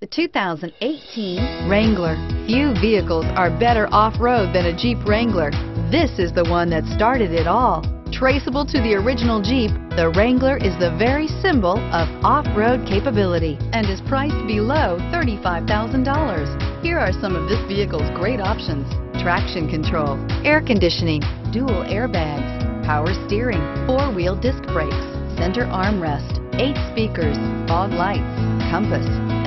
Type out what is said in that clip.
The 2018 Wrangler. Few vehicles are better off-road than a Jeep Wrangler. This is the one that started it all. Traceable to the original Jeep, the Wrangler is the very symbol of off-road capability and is priced below $35,000. Here are some of this vehicle's great options. Traction control, air conditioning, dual airbags, power steering, four-wheel disc brakes, center armrest, eight speakers, fog lights, compass,